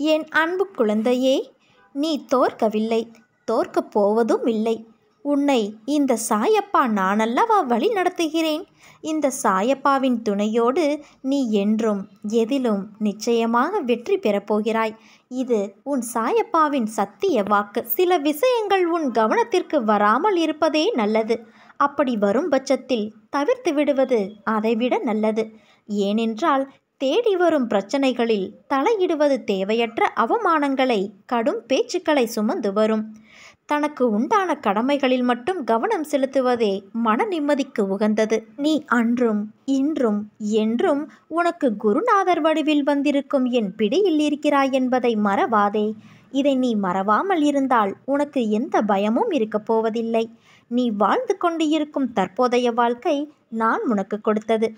என் அன்பு குழந்தையே நீ தோற்கவில்லை. தோற்கப் போவதும் இல்லை. உன்னை இந்த சாயப்பா நானல்லவா வழி நடத்துகிறேன்? இந்த சாயப்பாவின் துணையோடு நீ என்றும் எதிலும் நிச்சயமாக வெற்றி பெறப்போகிறாய் இது உன் சாயப்பாவின் சத்திய வாக்கு. சில விஷயங்கள் உன் கவனத்திற்கு வராமல் இருப்பதே நல்லது. அப்படி வரும் பட்சத்தில் தவிர்த்து விடுவது அதைவிட நல்லது. ஏனென்றால் தேடி வரும் பிரச்சனைகளில் தலையிடுவது தேவையற்ற அவமானங்களை கடும் பேச்சுக்களை சுமந்து வரும். தனக்கு உண்டான கடமைகளில் மட்டும் கவனம் செலுத்துவதே மன நிம்மதிக்கு உகந்தது. நீ அன்றும் இன்றும் என்றும் உனக்கு குருநாதர் வடிவில் வந்திருக்கும் என் பிடியில் இருக்கிறாய் என்பதை மறவாதே. இதை நீ மறவாமல் இருந்தால் உனக்கு எந்த பயமும் இருக்கப் போவதில்லை. நீ வாழ்ந்து கொண்டு இருக்கும் தற்போதைய வாழ்க்கை நான் உனக்கு கொடுத்தது.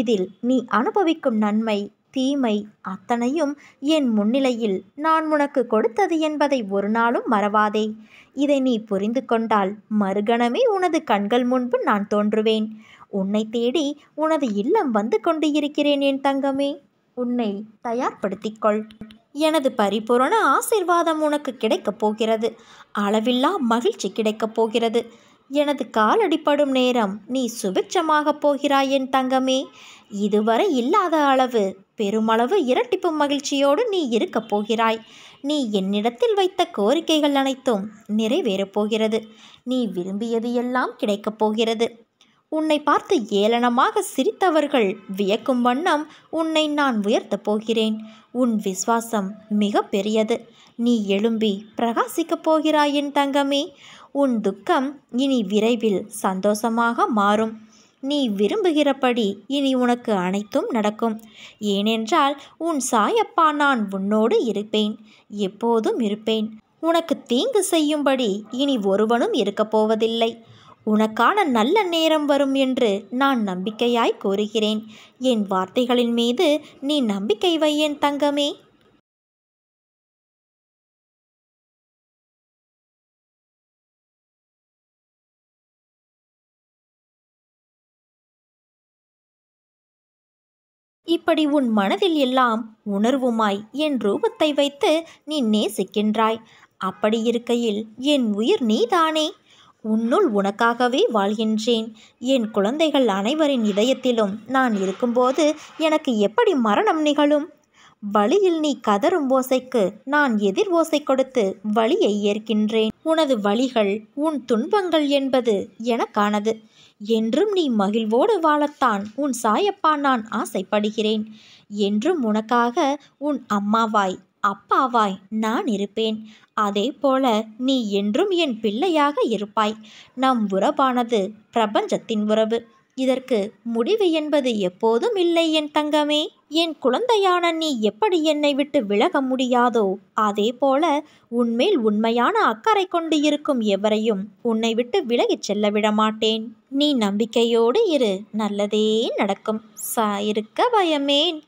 இதில் நீ அனுபவிக்கும் நன்மை தீமை அத்தனையும் என் முன்னிலையில் நான் உனக்கு கொடுத்தது என்பதை ஒரு நாளும் மறவாதே. இதை நீ புரிந்து கொண்டால் மறுகணமே உனது கண்கள் முன்பு நான் தோன்றுவேன். உன்னை தேடி உனது இல்லம் வந்து கொண்டு இருக்கிறேன் என் தங்கமே. உன்னை தயார்படுத்திக்கொள் எனது பரிபூரண ஆசிர்வாதம் உனக்கு கிடைக்கப் போகிறது. அளவில்லா மகிழ்ச்சி கிடைக்கப் போகிறது. எனது காலடிப்படும் நேரம் நீ சுபிட்சமாக போகிறாய் என் தங்கமே. இதுவரை இல்லாத அளவு பெருமளவு இரட்டிப்பு மகிழ்ச்சியோடு நீ இருக்கப் போகிறாய். நீ என்னிடத்தில் வைத்த கோரிக்கைகள் அனைத்தும் நிறைவேறப் போகிறது. நீ விரும்பியது எல்லாம் கிடைக்கப் போகிறது. உன்னை பார்த்து ஏளனமாக சிரித்தவர்கள் வியக்கும் வண்ணம் உன்னை நான் உயர்த்தப் போகிறேன். உன் விசுவாசம் மிக பெரியது. நீ எழும்பி பிரகாசிக்கப் போகிறாய் என் தங்கமே. உன் துக்கம் இனி விரைவில் சந்தோஷமாக மாறும். நீ விரும்புகிறபடி இனி உனக்கு அனைத்தும் நடக்கும். ஏனென்றால் உன் சாயப்பா நான் உன்னோடு இருப்பேன். எப்போதும் இருப்பேன். உனக்கு தீங்கு செய்யும்படி இனி ஒருவனும் இருக்கப் போவதில்லை. உனக்கான நல்ல நேரம் வரும் என்று நான் நம்பிக்கையாய் கூறுகிறேன். என் வார்த்தைகளின் மீது நீ நம்பிக்கை வையேன் தங்கமே. இப்படி உன் மனதில் எல்லாம் உணர்வுமாய் என் ரூபத்தை வைத்து நீ நேசிக்கின்றாய். அப்படி இருக்கையில் என் உயிர் நீதானே? உன்னுள் உனக்காகவே வாழ்கின்றேன். என் குழந்தைகள் அனைவரின் இதயத்திலும் நான் இருக்கும்போது எனக்கு எப்படி மரணம் நிகழும்? வழியில் நீ கதறும் ஓசைக்கு நான் எதிர் ஓசை கொடுத்து வழியை ஏற்கின்றேன். உனது வழிகள் உன் துன்பங்கள் என்பது எனக்கானது. என்றும் நீ மகிழ்வோடு வாழத்தான் உன் சாயப்பா நான் ஆசைப்படுகிறேன். என்றும் உனக்காக உன் அம்மாவாய் அப்பாவாய் நான் இருப்பேன். அதே போல நீ என்றும் என் பிள்ளையாக இருப்பாய். நம் உறவானது பிரபஞ்சத்தின் உறவு. இதற்கு முடிவு என்பது எப்போதும் இல்லை என் தங்கமே. என் குழந்தையான நீ எப்படி என்னை விட்டு விலக முடியாதோ அதே போல உன்மேல் உண்மையான அக்கறை கொண்டு இருக்கும் எவரையும் உன்னை விட்டு விலகிச் செல்ல விட மாட்டேன் நீ நம்பிக்கையோடு இரு நல்லதே நடக்கும். சா இருக்க பயமேன்